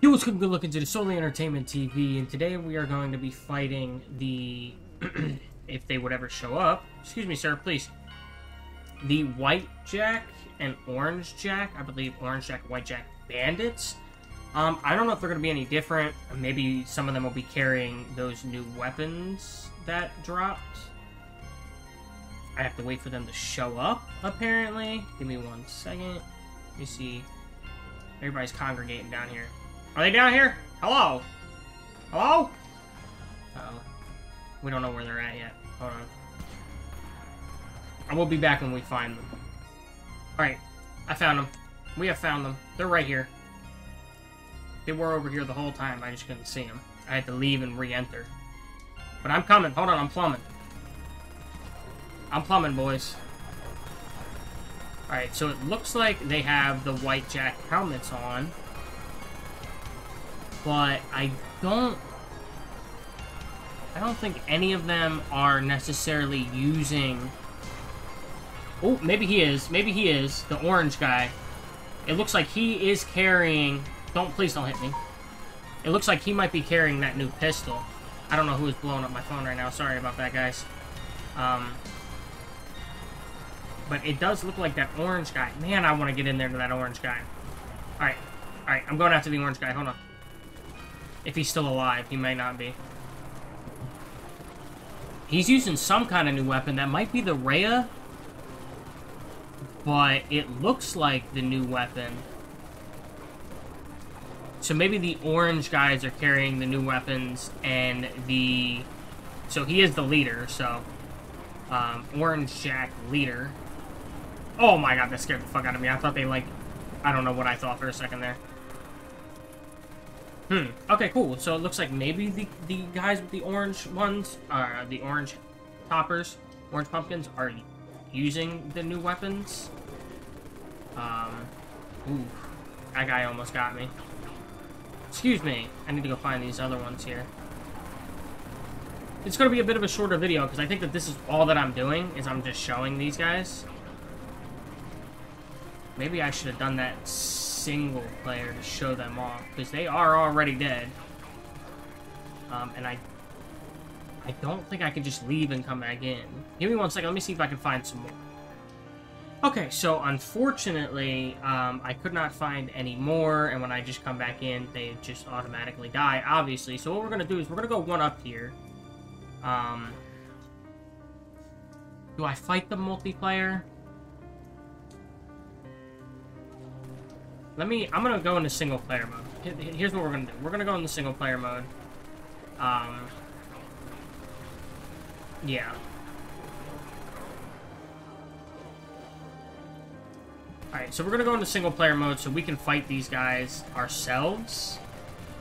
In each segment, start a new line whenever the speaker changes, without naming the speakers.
Yo, what's good? Good looking to the Solely Entertainment Teevee, and today we are going to be fighting the, if they would ever show up, excuse me, sir, please, the White Jack and Orange Jack, I believe Orange Jack, White Jack Bandits. Um, I don't know if they're going to be any different. Maybe some of them will be carrying those new weapons that dropped. I have to wait for them to show up, apparently. Give me one second. Let me see. Everybody's congregating down here. Are they down here? Hello? Hello? Uh oh We don't know where they're at yet. Hold on. I will be back when we find them. Alright. I found them. We have found them. They're right here. They were over here the whole time. I just couldn't see them. I had to leave and re-enter. But I'm coming. Hold on. I'm plumbing. I'm plumbing, boys. Alright, so it looks like they have the White Jack helmets on. But I don't... I don't think any of them are necessarily using... Oh, maybe he is. Maybe he is. The orange guy. It looks like he is carrying... Don't, please don't hit me. It looks like he might be carrying that new pistol. I don't know who is blowing up my phone right now. Sorry about that, guys. Um, but it does look like that orange guy. Man, I want to get in there to that orange guy. Alright. Alright, I'm going after the orange guy. Hold on. If he's still alive. He may not be. He's using some kind of new weapon. That might be the Rhea. But it looks like the new weapon. So maybe the orange guys are carrying the new weapons and the... So he is the leader, so... Um, Orange Jack leader. Oh my god, that scared the fuck out of me. I thought they, like... I don't know what I thought for a second there. Hmm. Okay, cool. So it looks like maybe the, the guys with the orange ones, uh, the orange toppers, orange pumpkins, are using the new weapons. Um, ooh. That guy almost got me. Excuse me. I need to go find these other ones here. It's going to be a bit of a shorter video, because I think that this is all that I'm doing, is I'm just showing these guys. Maybe I should have done that single player to show them off, because they are already dead. Um, and I... I don't think I can just leave and come back in. Give me one second, let me see if I can find some more. Okay, so unfortunately, um, I could not find any more, and when I just come back in, they just automatically die, obviously. So what we're going to do is we're going to go one up here. Um, do I fight the multiplayer? Let me, I'm to go into single player mode. Here's what we're to do. We're to go into single player mode. Um, yeah. Alright, so we're to go into single-player mode so we can fight these guys ourselves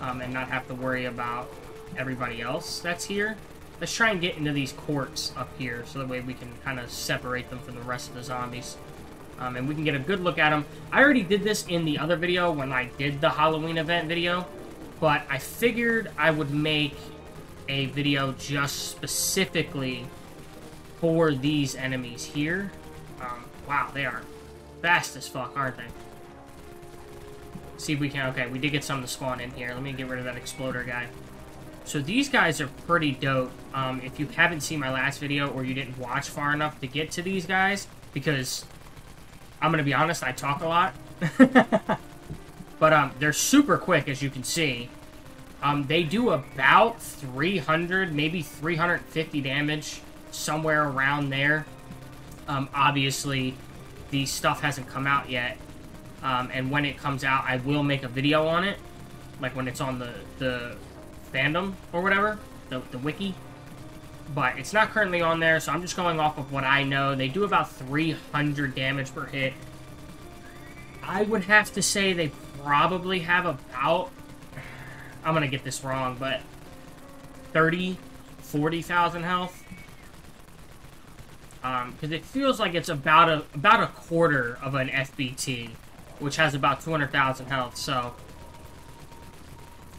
um, and not have to worry about everybody else that's here. Let's try and get into these courts up here so that way we can kind of separate them from the rest of the zombies. Um, and we can get a good look at them. I already did this in the other video when I did the Halloween event video, but I figured I would make a video just specifically for these enemies here. Um, wow, they are fast as fuck, aren't they? See if we can... Okay, we did get some to spawn in here. Let me get rid of that exploder guy. So these guys are pretty dope. Um, if you haven't seen my last video or you didn't watch far enough to get to these guys, because I'm going to be honest, I talk a lot. but um, they're super quick, as you can see. Um, they do about 300, maybe 350 damage, somewhere around there. Um, obviously, the stuff hasn't come out yet. Um, and when it comes out, I will make a video on it. Like when it's on the, the fandom or whatever, the, the wiki. But it's not currently on there, so I'm just going off of what I know. They do about 300 damage per hit. I would have to say they probably have about... I'm going to get this wrong, but 30, 40,000 health because um, it feels like it's about a about a quarter of an FBT, which has about 200,000 health. So,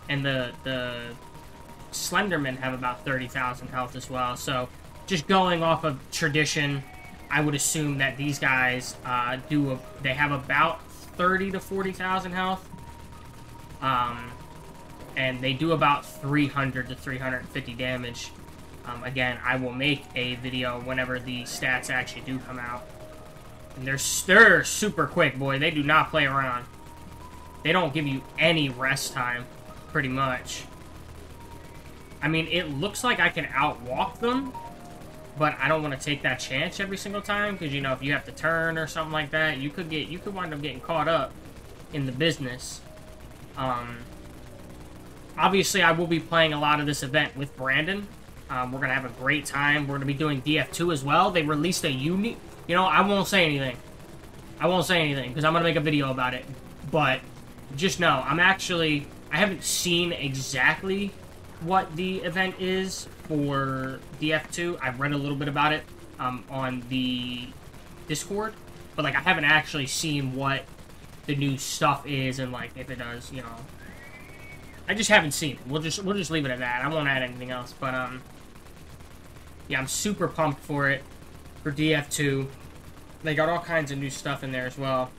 and the the Slendermen have about 30,000 health as well. So, just going off of tradition, I would assume that these guys uh, do a, they have about 30 to 40,000 health. Um, and they do about 300 to 350 damage. Um, again, I will make a video whenever the stats actually do come out. And they're, they're super quick, boy. They do not play around. They don't give you any rest time, pretty much. I mean, it looks like I can outwalk them, but I don't want to take that chance every single time because you know if you have to turn or something like that, you could get you could wind up getting caught up in the business. Um, obviously, I will be playing a lot of this event with Brandon. Um, we're gonna have a great time. We're gonna be doing DF2 as well. They released a unique. You know, I won't say anything. I won't say anything because I'm gonna make a video about it. But just know, I'm actually. I haven't seen exactly what the event is for DF2. I've read a little bit about it um, on the Discord, but like I haven't actually seen what the new stuff is and like if it does, you know. I just haven't seen it. We'll just we'll just leave it at that. I won't add anything else, but um, yeah, I'm super pumped for it for DF2. They got all kinds of new stuff in there as well.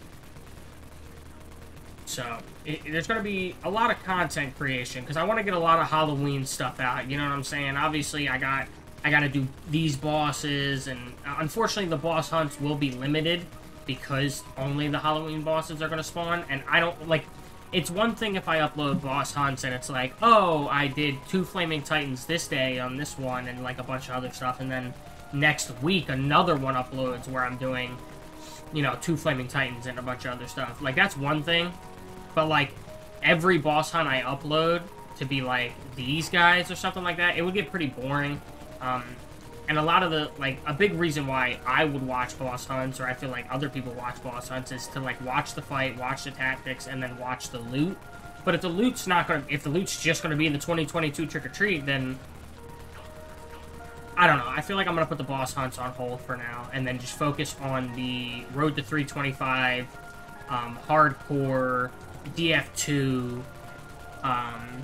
So, it, there's going to be a lot of content creation because I want to get a lot of Halloween stuff out. You know what I'm saying? Obviously, I got I got to do these bosses, and uh, unfortunately, the boss hunts will be limited because only the Halloween bosses are going to spawn. And I don't like. It's one thing if I upload boss hunts and it's like, oh, I did two Flaming Titans this day on this one, and like a bunch of other stuff, and then next week another one uploads where I'm doing, you know, two Flaming Titans and a bunch of other stuff. Like that's one thing. But like every boss hunt I upload to be like these guys or something like that, it would get pretty boring. Um, and a lot of the like a big reason why I would watch boss hunts or I feel like other people watch boss hunts is to like watch the fight, watch the tactics, and then watch the loot. But if the loot's not gonna, if the loot's just gonna be in the 2022 trick or treat, then I don't know. I feel like I'm gonna put the boss hunts on hold for now, and then just focus on the road to 325, um, hardcore DF2, um,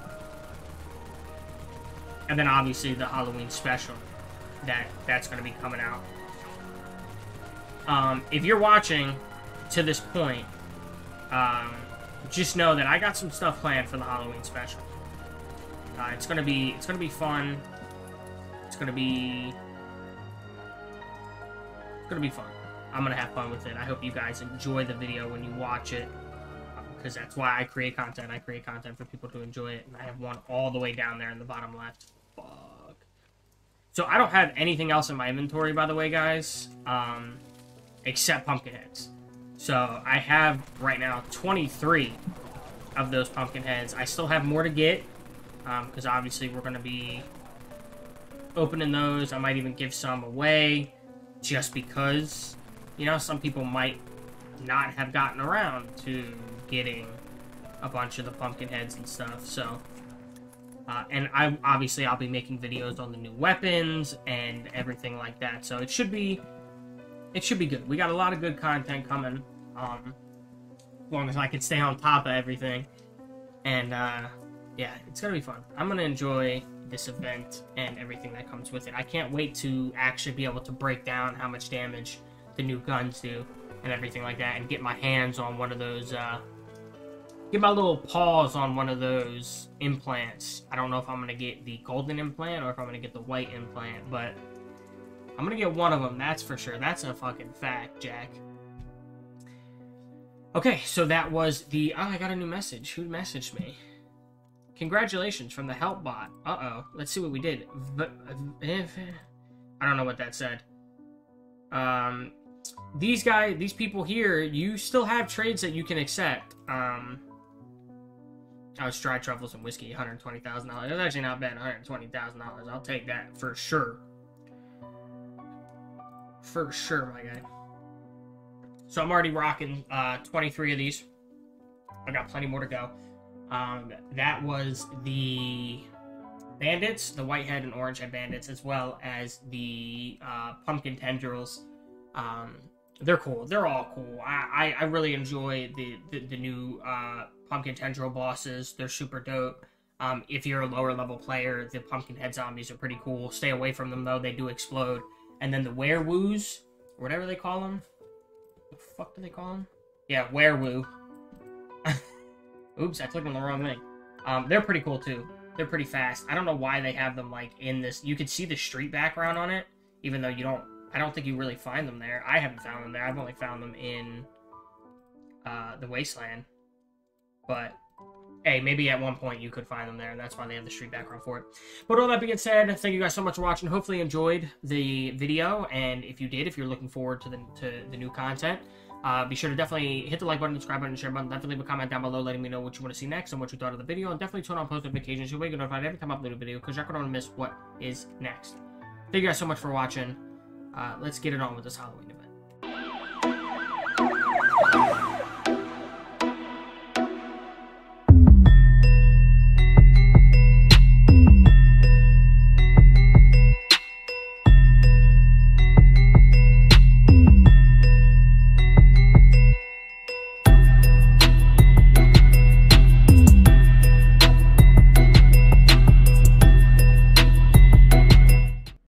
and then obviously the Halloween special that that's going to be coming out. Um, if you're watching to this point, um, just know that I got some stuff planned for the Halloween special. Uh, it's gonna be it's gonna be fun. It's gonna be it's gonna be fun. I'm gonna have fun with it. I hope you guys enjoy the video when you watch it because that's why I create content. I create content for people to enjoy it, and I have one all the way down there in the bottom left. Fuck. So I don't have anything else in my inventory, by the way, guys, um, except pumpkin heads. So I have right now 23 of those pumpkin heads. I still have more to get because um, obviously we're going to be opening those. I might even give some away just because, you know, some people might not have gotten around to getting a bunch of the pumpkin heads and stuff. So, uh, and I obviously I'll be making videos on the new weapons and everything like that. So it should be, it should be good. We got a lot of good content coming. Um, as long as I can stay on top of everything, and uh, yeah, it's gonna be fun. I'm gonna enjoy this event and everything that comes with it. I can't wait to actually be able to break down how much damage the new guns do and everything like that, and get my hands on one of those uh, get my little paws on one of those implants. I don't know if I'm going to get the golden implant or if I'm going to get the white implant, but I'm going to get one of them, that's for sure. That's a fucking fact, Jack. Okay, so that was the... Oh, I got a new message. Who messaged me? Congratulations from the help bot. Uh-oh. Let's see what we did. I don't know what that said. Um, these guys, these people here, you still have trades that you can accept. Um, I was dry truffles and whiskey, $120,000. That's actually not bad, $120,000. I'll take that for sure. For sure, my guy. So I'm already rocking uh, 23 of these. I got plenty more to go. Um, that was the bandits, the white head and orange head bandits, as well as the uh, pumpkin tendrils. Um, they're cool. They're all cool. I, I, I really enjoy the, the, the new uh, pumpkin tendril bosses. They're super dope. Um, if you're a lower level player, the pumpkin head zombies are pretty cool. Stay away from them though; they do explode. And then the werewolves, whatever they call them. The fuck do they call them? Yeah, werewolf. Oops, I clicked on the wrong thing. Um, they're pretty cool too. They're pretty fast. I don't know why they have them like in this. You can see the street background on it, even though you don't. I don't think you really find them there. I haven't found them there. I've only found them in uh, the wasteland. But hey, maybe at one point you could find them there, and that's why they have the street background for it. But all that being said, thank you guys so much for watching. Hopefully you enjoyed the video, and if you did, if you're looking forward to the to the new content, uh, be sure to definitely hit the like button, subscribe button, share button. Definitely leave a comment down below letting me know what you want to see next and what you thought of the video. And definitely turn on post notifications so you get notified every time I upload a video because you're not going to miss what is next. Thank you guys so much for watching. Uh, let's get it on with this Halloween